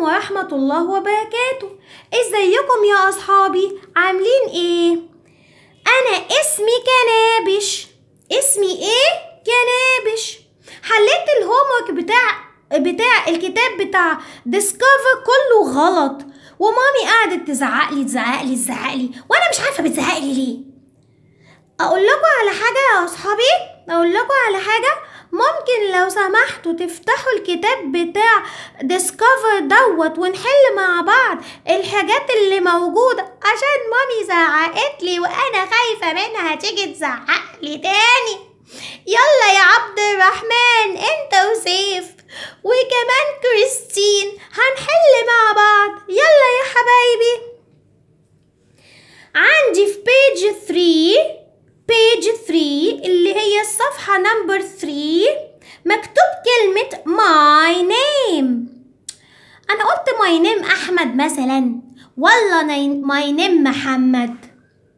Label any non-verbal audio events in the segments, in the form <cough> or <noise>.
عليكم ورحمة الله وبركاته. إزيكم يا أصحابي؟ عاملين إيه؟ أنا اسمي كنابش. اسمي إيه؟ كنابش. حليت ال homework بتاع بتاع الكتاب بتاع Discover كله غلط. ومامي قعدت تزعق لي تزعق لي تزعق لي وأنا مش عارفة بتزعق لي ليه. أقول لكم على حاجة يا أصحابي؟ أقول لكم على حاجة؟ ممكن لو سمحتوا تفتحوا الكتاب بتاع Discover دوت ونحل مع بعض الحاجات اللي موجودة عشان مامي زعقت لي وأنا خايفة منها. تيجي تزعق لي تاني. يلا يا عبد الرحمن أنت وسيف وكمان كريستين هنحل مع بعض. يلا يا حبايبي. عندي في page 3 page 3 اللي هي الصفحة number 3 مكتوب كلمة my name. أنا قلت my name أحمد مثلا. ولا my name محمد.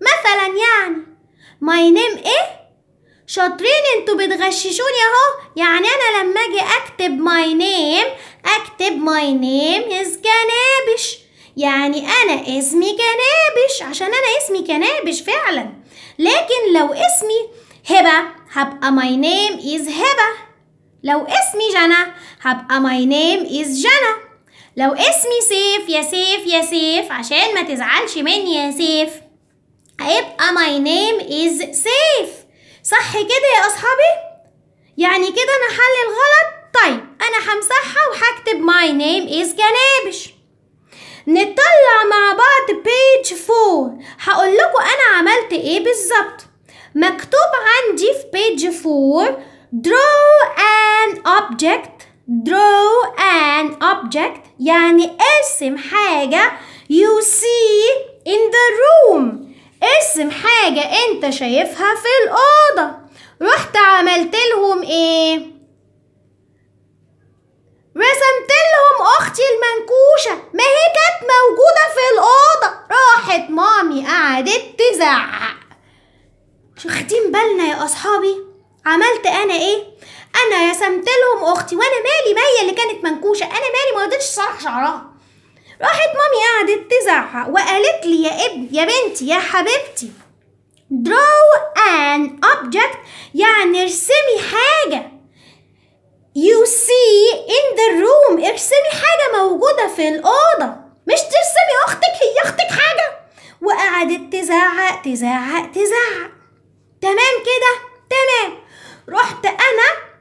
مثلا يعني. My name إيه؟ شاطرين أنتوا بتغششوني أهو. يعني أنا لما أجي أكتب my name أكتب my name is كنابش يعني أنا اسمي كنابش عشان أنا اسمي كنابش فعلا. لكن لو اسمي هبة هبقى my name is هبة. لو اسمي جنى هبقى my name is جنى. لو اسمي سيف يا سيف يا سيف عشان ما تزعلش مني يا سيف. هيبقى my name is سيف. صح كده يا أصحابي؟ يعني كده أنا حل الغلط؟ طيب أنا همسحها وهكتب my name is كنابش. نطلع مع بعض page 4 هقول لكم أنا عملت إيه بالظبط. مكتوب عندي في page 4 draw an object draw an object. يعني ارسم حاجة you see in the room. ارسم حاجة أنت شايفها في الأوضة. رحت عملت لهم إيه؟ رسمت لهم أختي المنكوشة. ما هي موجودة في الأوضة. راحت مامي قعدت تزعق. واخدين بالنا يا أصحابي؟ عملت أنا إيه؟ أنا رسمت لهم أختي وأنا مالي مية اللي كانت منكوشة. أنا مالي ما رضيتش صراحة شعرها. راحت مامي قعدت تزعق وقالت لي يا ابني يا بنتي يا حبيبتي draw an object يعني ارسمي حاجة. You see in the room ارسمي حاجة موجودة في الأوضة. مش ترسمي أختك هي أختك حاجة. وقعدت تزعق تزعق تزعق. تمام كده؟ تمام. رحت أنا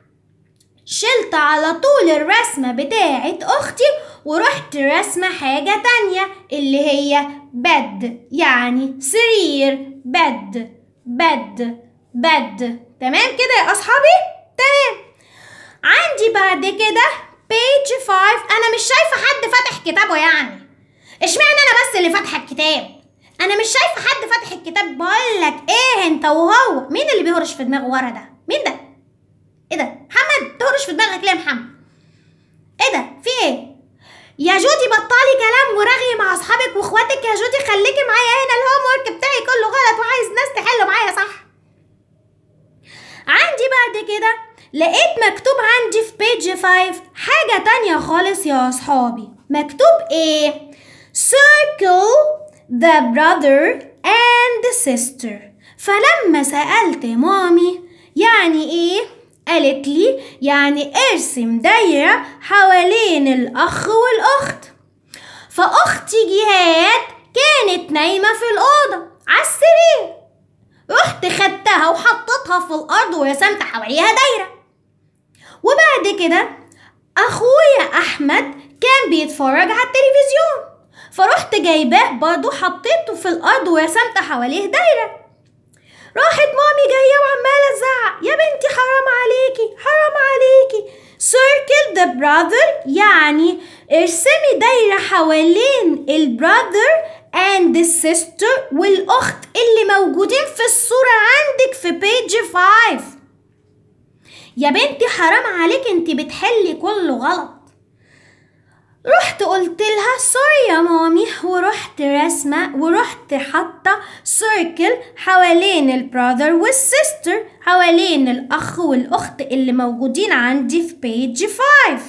شلت على طول الرسمة بتاعت أختي ورحت رسمة حاجة تانية اللي هي بد يعني سرير. بد بد بد. تمام كده يا أصحابي؟ تمام. عندي بعد كده page 5 أنا مش شايفة حد فاتح كتابه يعني. اشمعنى أنا بس اللي فاتحة الكتاب أنا مش شايفة حد فاتح الكتاب بقولك إيه أنت وهو مين اللي بيهرش في دماغه ورا ده؟ مين ده؟ إيه ده؟ محمد تهرش في دماغك ليه يا محمد؟ إيه ده؟ في إيه؟ يا جودي بطلي كلام ورغي مع اصحابك واخواتك يا جودي خليكي معايا هنا الهوم ورك بتاعي كله غلط وعايز ناس تحله معايا صح عندي بعد كده لقيت مكتوب عندي في بيج 5 حاجة تانية خالص يا أصحابي مكتوب إيه circle the brother and the sister. فلما سألت مامي يعني إيه؟ قالت لي يعني ارسم دايرة حوالين الأخ والأخت. فأختي جهاد كانت نايمة في الأوضة على السرير. رحت خدتها وحطيتها في الأرض ورسمت حواليها دايرة. وبعد كده أخويا أحمد كان بيتفرج على التلفزيون. فرحت جايباه برضه حطيته في الأرض ورسمت حواليه دايرة. راحت مامي جاية وعمالة تزعق. يا بنتي حرام عليكي حرام عليكي. Circle the brother يعني ارسمي دايرة حوالين البراذر the sister والأخت اللي موجودين في الصورة عندك في page 5 يا بنتي حرام عليك انت بتحلي كله غلط. رحت قلت لها sorry يا مامي ورحت رسمة ورحت حاطة circle حوالين ال brother وال sister حوالين الأخ والأخت اللي موجودين عندي في page 5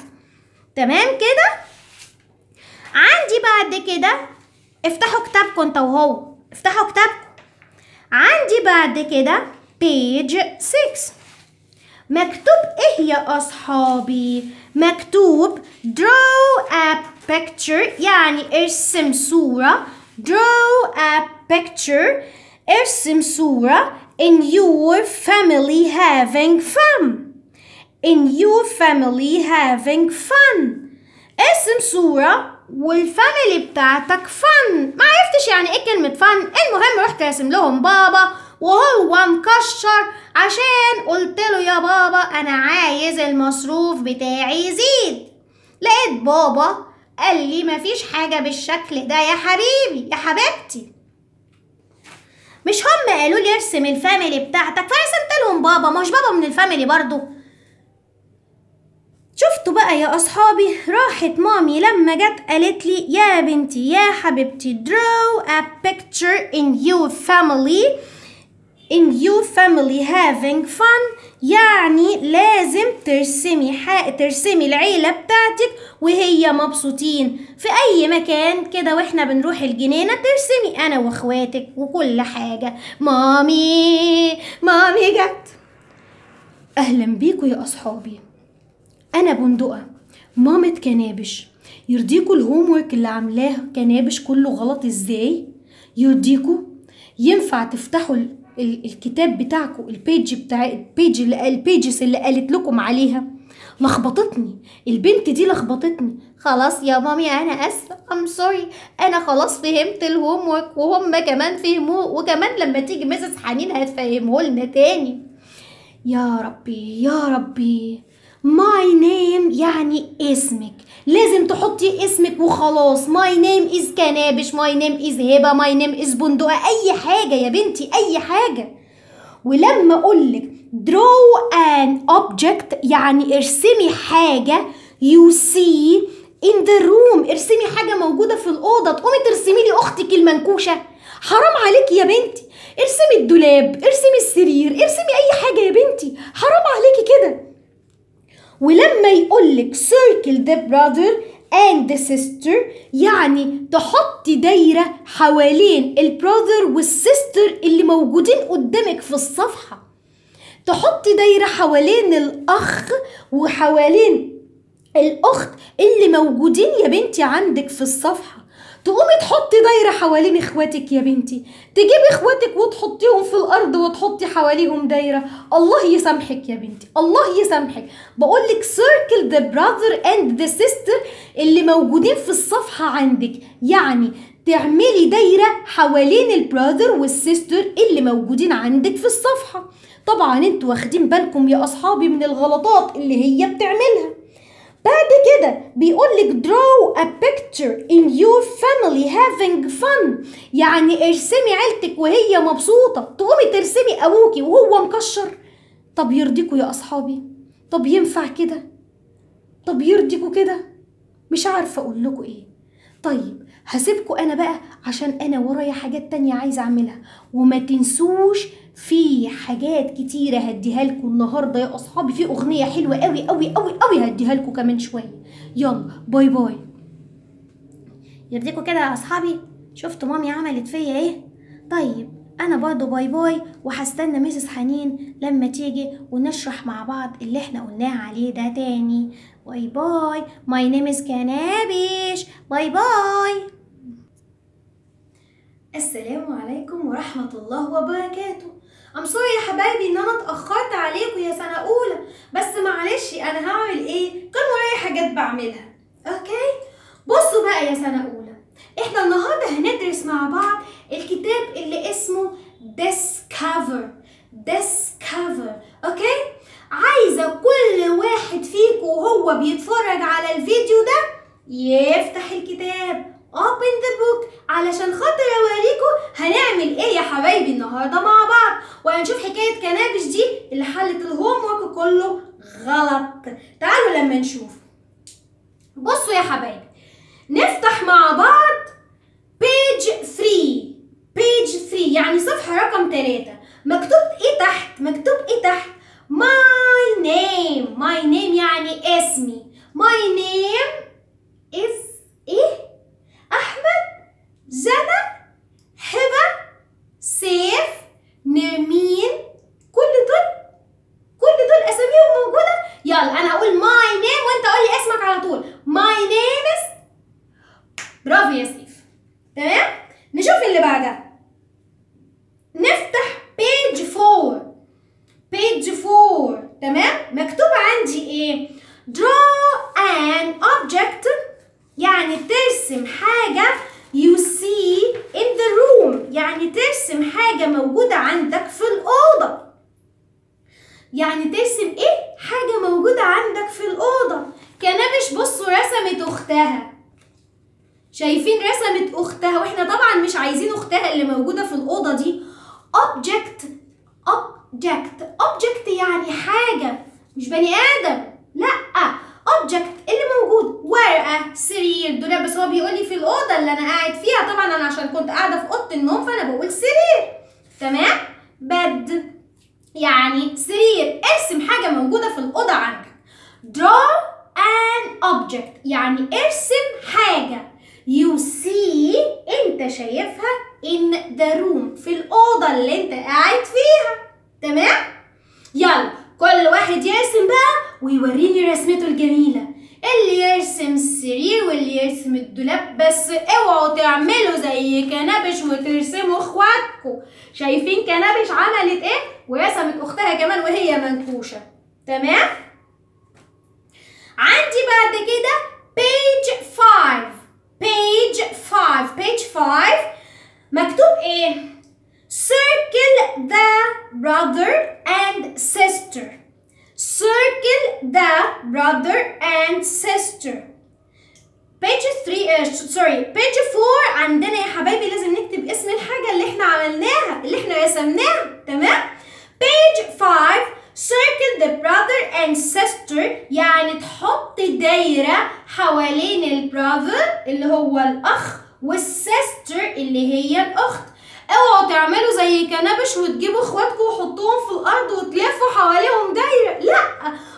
تمام كده؟ بعد كده افتحوا كتابكم انت وهو افتحوا كتابكم. عندي بعد كده page 6 مكتوب إيه يا أصحابي؟ مكتوب draw a picture يعني ارسم صورة. draw a picture ارسم صورة. in your family having fun. in your family having fun. ارسم صورة وال family بتاعتك fun ما عرفتش يعني إيه كلمة fun المهم رحت راسم لهم بابا. وهو مكشر عشان قلت له يا بابا أنا عايز المصروف بتاعي يزيد. لقيت بابا قال لي مفيش حاجة بالشكل ده يا حبيبي يا حبيبتي. مش هم قالوا لي ارسم ال family بتاعتك؟ فرسمت لهم بابا مش بابا من ال family برضو شفتوا بقى يا أصحابي راحت مامي لما جت قالت لي يا بنتي يا حبيبتي draw a picture in your family. In your family having fun يعني لازم ترسمي حق ترسمي العيلة بتاعتك وهي مبسوطين. في أي مكان كده وإحنا بنروح الجنينة ترسمي أنا وإخواتك وكل حاجة. مامي مامي جت. أهلا بيكوا يا أصحابي. أنا بندقة. مامة كنابش يرضيكوا ال homework اللي عاملاه كنابش كله غلط إزاي؟ يرضيكوا؟ ينفع تفتحوا الكتاب بتاعكم ال page بتاع ال page اللي ال pages اللي قالت لكم عليها. لخبطتني. البنت دي لخبطتني. خلاص يا مامي أنا آسفة. I'm sorry أنا خلاص فهمت ال homework وهم كمان فهموه وكمان لما تيجي Mrs حنين هتفهمه لنا تاني. يا ربي يا ربي. my name يعني اسمك. لازم تحطي اسمك وخلاص. my name is كنابش my name is هبة. my name is بندقة. أي حاجة يا بنتي أي حاجة. ولما أقولك draw an object يعني ارسمي حاجة you see in the room. ارسمي حاجة موجودة في الأوضة. تقومي ترسمي لي أختك المنكوشة. حرام عليكي يا بنتي. ارسمي الدولاب ارسمي السرير ارسمي أي حاجة يا بنتي. حرام عليكي كده. ولما يقولك circle the brother and the sister يعني تحطي دايرة حوالين البراذر والسيستر اللي موجودين قدامك في الصفحة. تحطي دايرة حوالين الأخ وحوالين الأخت اللي موجودين يا بنتي عندك في الصفحة. تقومي تحطي دايرة حوالين إخواتك يا بنتي. تجيبي إخواتك وتحطيهم في الأرض وتحطي حواليهم دايرة. الله يسامحك يا بنتي. الله يسامحك. بقولك circle the brother and the sister اللي موجودين في الصفحة عندك. يعني تعملي دايرة حوالين البراذر والسيستر اللي موجودين عندك في الصفحة. طبعا أنتوا واخدين بالكم يا أصحابي من الغلطات اللي هي بتعملها. بعد كده بيقولك draw a picture in your family having fun. يعني ارسمي عيلتك وهي مبسوطة. تقومي ترسمي أبوكي وهو مكشر. طب يرضيكوا يا أصحابي؟ طب ينفع كده؟ طب يرضيكوا كده؟ مش عارفة أقول لكم إيه. طيب هسيبكوا أنا بقى عشان أنا ورايا حاجات تانية عايزة أعملها. وما تنسوش في حاجات كتيرة هديها لكم النهاردة يا أصحابي. في أغنية حلوة أوي أوي أوي أوي هديها لكم كمان شوية. يلا bye bye. يرضيكوا كده يا أصحابي. شفتوا مامي عملت فيا إيه؟ طيب أنا برضو bye bye وهستنى Mrs حنين لما تيجي ونشرح مع بعض اللي إحنا قلناه عليه ده تاني. bye bye. my name is كنابش bye bye. السلام عليكم ورحمة الله وبركاته. I'm sorry يا حبايبي إن أنا اتأخرت عليكم يا سنة أولى بس معلش أنا هعمل إيه؟ كان ورايا حاجات بعملها. okay؟ بصوا بقى يا سنة أولى إحنا النهارده هندرس مع بعض الكتاب اللي اسمه Discover Discover. okay؟ عايزة كل واحد فيكم وهو بيتفرج على الفيديو ده يفتح الكتاب. Open the book. علشان خاطر اوريكم هنعمل إيه يا حبايبي النهارده مع بعض. وهنشوف حكاية كنابش دي اللي حلت الهوم ورك كله غلط. تعالوا لما نشوف. بصوا يا حبايبي. نفتح مع بعض page 3 page 3 يعني صفحة رقم 3 مكتوب إيه تحت؟ مكتوب إيه تحت؟ My name. My name يعني اسمي. My name is إيه؟ أحمد زنا هبة أختها اللي موجودة في الأوضة دي. Object object object يعني حاجة مش بني آدم. لأ object اللي موجود. ورقة سرير دولاب. بس هو بيقول لي في الأوضة اللي أنا قاعد فيها. طبعا أنا عشان كنت قاعدة في أوضة النوم فأنا بقول سرير تمام؟ بد يعني سرير ارسم حاجة موجودة في الأوضة عندك. Draw an object يعني ارسم حاجة. You see انت شايفها in the room. في الأوضة اللي انت قاعد فيها. تمام؟ يلا كل واحد يرسم بقى ويوريني رسمته الجميلة. اللي يرسم السرير واللي يرسم الدولاب بس اوعوا تعملوا زي كنبش وترسموا اخواتكم شايفين كنبش عملت إيه؟ ورسمت أختها كمان وهي منكوشة. تمام؟ عندي بعد كده page 5 page 5 page 5 مكتوب إيه circle the brother and sister. Circle the brother and sister. Page 3 uh, sorry page 4 عندنا يا حبايبي لازم نكتب اسم الحاجة اللي إحنا عملناها اللي إحنا رسمناها تمام؟ Page 5 circle the brother and sister يعني تحط دايرة حوالين البراذر اللي هو الأخ والسيستر اللي هي الأخت. اوعوا تعملوا زي كنبش وتجيبوا اخواتكم وحطوهم في الأرض وتلفوا حواليهم. دايره لا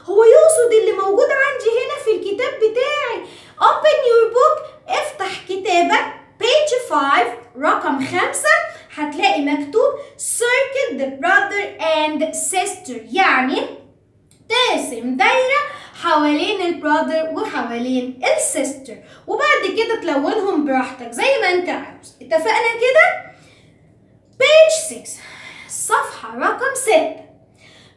هو يقصد اللي موجود عندي هنا في الكتاب بتاعي. Open your book افتح كتابك page 5 رقم خمسة هتلاقي مكتوب circle the brother and sister. يعني ترسم دايرة حوالين البرادر وحوالين السيستر وبعد كده تلونهم براحتك زي ما انت عاوز. اتفقنا كده؟ Page 6 صفحة رقم 6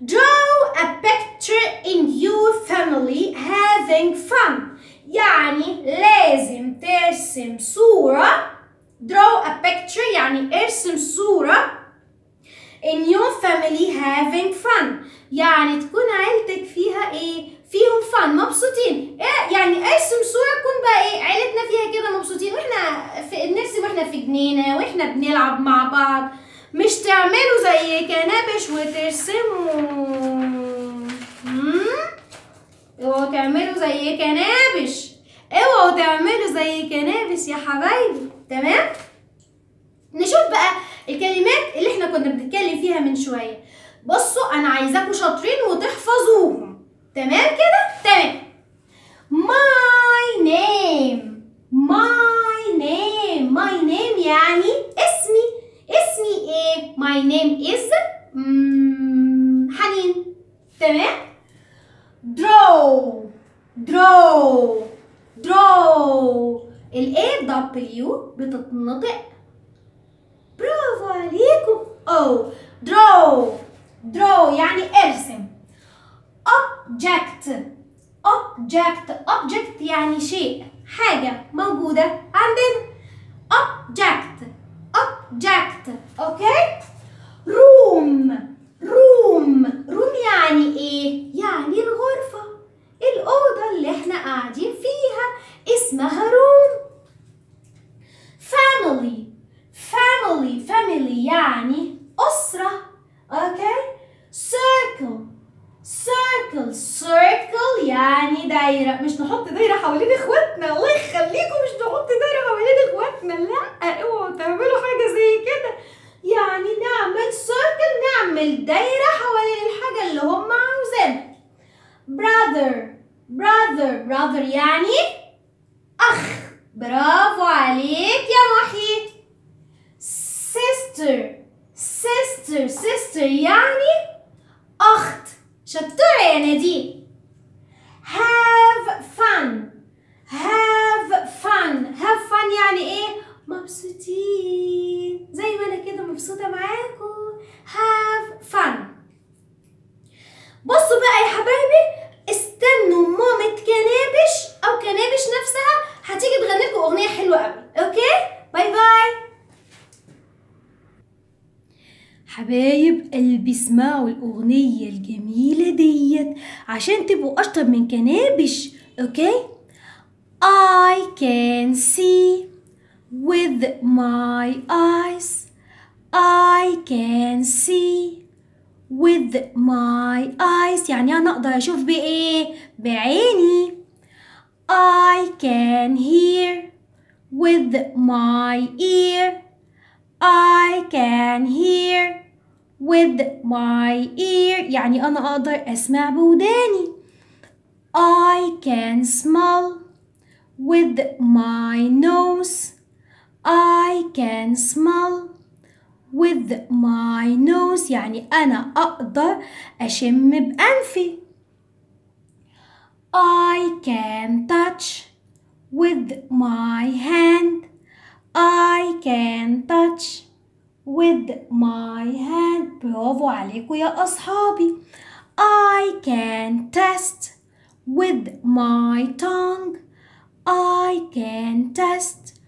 draw a picture in your family having fun. يعني لازم ترسم صورة. Draw a picture يعني ارسم صورة in your family having fun. يعني تكون عيلتك فيها إيه؟ فيهم فن مبسوطين. إيه؟ يعني ارسم صورة تكون بقى إيه؟ عيلتنا فيها كده مبسوطين. وإحنا في نرسم وإحنا في جنينة وإحنا بنلعب مع بعض. مش تعملوا زي كنبش وترسموا. اوعوا تعملوا زي كنابش. اوعوا تعملوا زي كنابس يا حبايبي. تمام؟ نشوف بقى الكلمات اللي إحنا كنا بنتكلم فيها من شوية. بصوا أنا عايزاكم شاطرين وتحفظوهم. تمام كده تمام my name my name my name يعني اسمي اسمي إيه my name is مم، حنين تمام draw draw draw ال A W بتتنطق برافو عليكم أو draw draw يعني ارسم object object object يعني شيء حاجة موجودة عندنا object object okay room room room يعني إيه يعني الغرفة الأوضة اللي إحنا قاعدين فيها اسمها room family. Family. Family يعني أسرة. okay circle. Circle. Circle يعني دايرة. مش نحط دايرة حوالين إخواتنا. الله يخليكم مش نحط دايرة حوالين إخواتنا. لا أوعوا تعملوا حاجة زي كده. يعني نعمل circle نعمل دايرة حوالين الحاجة اللي هم عاوزينها. Brother. brother brother يعني أخ. برافو عليك يا محي sister sister sister يعني أخت. شطورة يا نادين. Have fun. Have fun. Have fun يعني إيه؟ مبسوطين. زي ما أنا كده مبسوطة معاكم. Have fun. بصوا بقى يا حبايبي استنوا مامة كنابش أو كنابش نفسها هتيجي تغني لكم أغنية حلوة قوي. okay؟ bye bye. حبايب قلبي اسمعوا الأغنية الجميلة ديت عشان تبقوا أشطر من كنابش. أوكي؟ I can see with my eyes. I can see with my eyes يعني أنا أقدر أشوف بإيه؟ بعيني I can hear with my ear I can hear with my ear يعني أنا أقدر أسمع بوداني I can smell with my nose I can smell with my nose يعني أنا أقدر أشم بأنفي I can touch with my hand I can touch with my hand برافو عليكم يا أصحابي I can test with my tongue I can test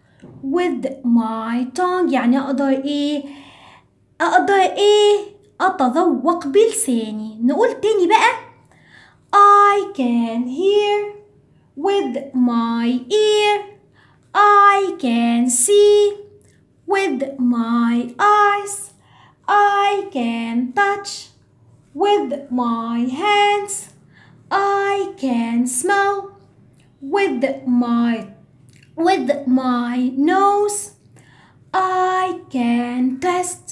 with my tongue يعني أقدر إيه أقدر إيه أتذوق بلساني نقول تاني بقى I can hear with my ear I can see with my eyes I can touch with my hands I can smell with my with my nose I can test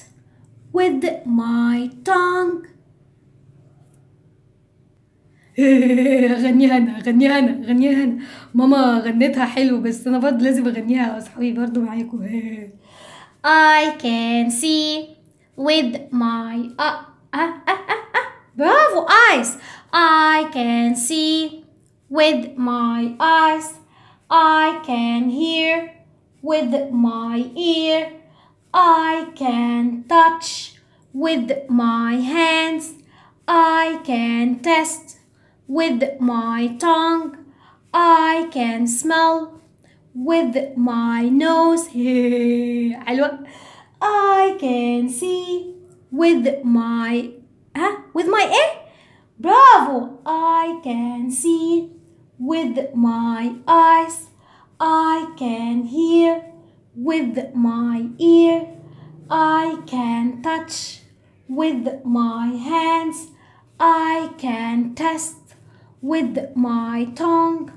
with my tongue. <laughs> غنيها أنا غنيها أنا غنيها أنا ماما غنيتها حلو بس أنا برضه لازم أغنيها يا أصحابي برضه معاكم. <laughs> I can see with my uh, uh, uh, uh, uh. برافو eyes. I can see with my eyes. I can hear with my ear. I can touch with my hands I can test with my tongue I can smell with my nose <laughs> حلوة I can see with my ها with my ايه برافو I can see with my eyes I can hear with my ear. I can touch with my hands. I can taste with my tongue.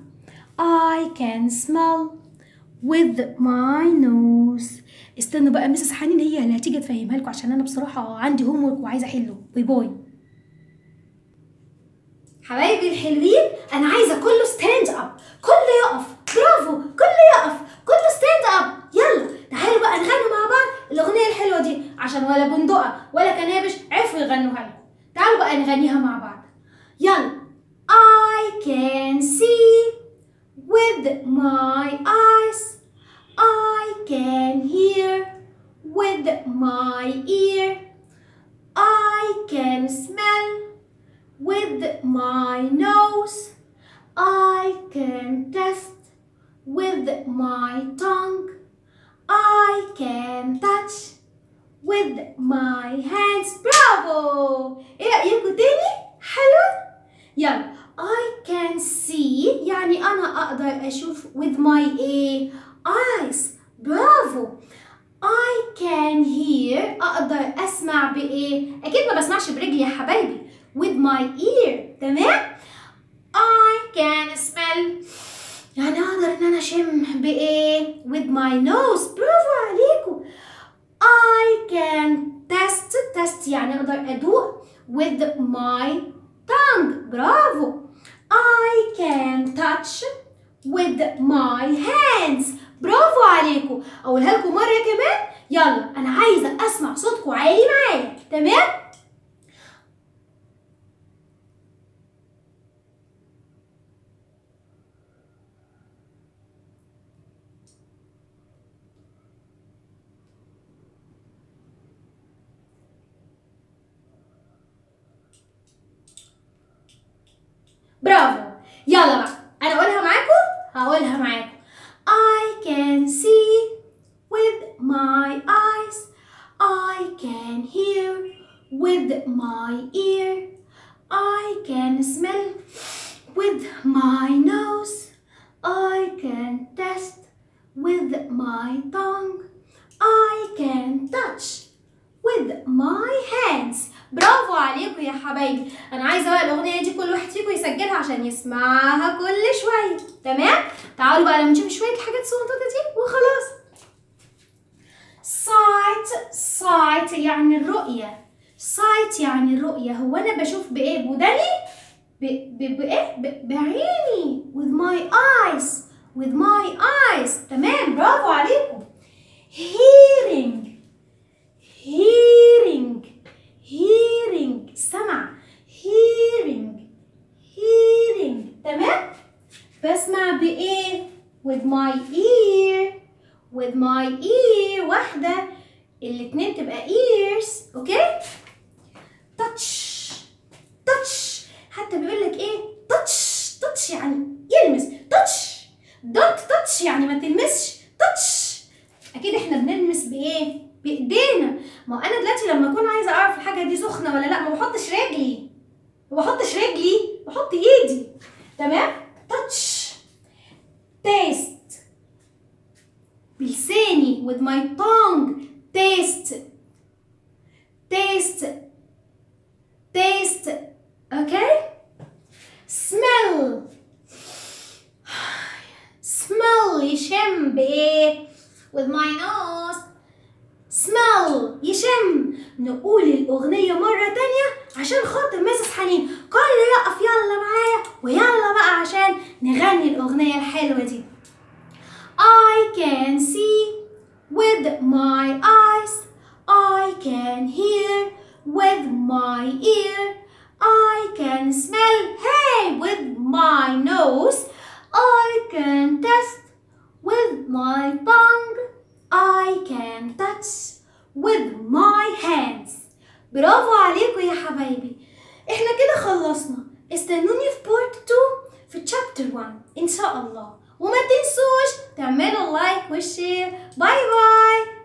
I can smell with my nose. استنوا بقى Mrs حنين هي اللي هتيجي تفهمها لكم عشان أنا بصراحة عندي homework وعايزة أحله. bye bye حبايبي الحلوين أنا عايزة كله stand up كله يقف. برافو كله يقف كله stand up يلا تعالوا بقى نغني مع بعض الاغنيه الحلوه دي عشان ولا بندقه ولا كنابش عرفوا يغنوها لكم تعالوا بقى نغنيها مع بعض يلا I can see with my eyes I can hear with my ear I can smell with my nose I can test with my tongue I can touch with my hands برافو إيه رأيكم تاني حلو يلا I can see يعني أنا أقدر أشوف with my إيه eyes. برافو I can hear أقدر أسمع بإيه أكيد ما بسمعش برجلي يا حبايبي with my ear تمام I can smell يعني أقدر إن أنا أشم بإيه with my nose. برافو عليكم I can test test يعني أقدر أدوق with my tongue. برافو. I can touch with my hands. برافو عليكم. أقولها لكم مرة كمان. يلا أنا عايزة أسمع صوتكم. عالي معايا. تمام برافو يلا بقى أنا اقولها معاكم هقولها معاكم I can see with my eyes I can hear with my ear. I can smell with my nose. I can taste with my tongue. I can touch with my hands. برافو عليكم يا حبايبي أنا عايزه بقى الأغنية دي كل واحد فيكم يسجلها عشان يسمعها كل شوية. تمام؟ تعالوا بقى لما نشوف شوية الحاجات الصغنطوطه دي وخلاص. Sight sight يعني الرؤية. Sight يعني الرؤية. هو أنا بشوف بإيه؟ بوداني. بايه. بعيني. With my eyes. With my eyes. تمام؟ برافو عليكم. Hearing. Hearing. Hearing. سمع. Hearing. Hearing. تمام؟ بسمع بإيه؟ With my ear. With my ear. واحدة. الاتنين تبقى ears. أوكي touch. Touch. حتى بيقول لك إيه؟ Touch. Touch يعني يلمس. Touch. Don't touch يعني ما تلمسش. Touch. أكيد إحنا بنلمس بإيه؟ بإيدينا. ما أنا دلوقتي لما أكون عايزة أعرف الحاجة دي سخنة ولا لا ما بحطش رجلي ما بحطش رجلي بحط ايدي تمام touch taste بلساني with my tongue taste taste taste okay smell smell يشم بايه with my nose smell يشم نقول الأغنية مرة تانية عشان خاطر ميسس حنين كل يقف يلا معايا ويلا بقى عشان نغني الأغنية الحلوة دي I can see with my eyes I can hear with my ear I can smell hey with my nose I can taste with my tongue I can touch with my hands برافو عليكم يا حبايبي. إحنا كده خلصنا. استنوني في part 2 في chapter 1 إن شاء الله. وما تنسوش تعملوا like وال share باي باي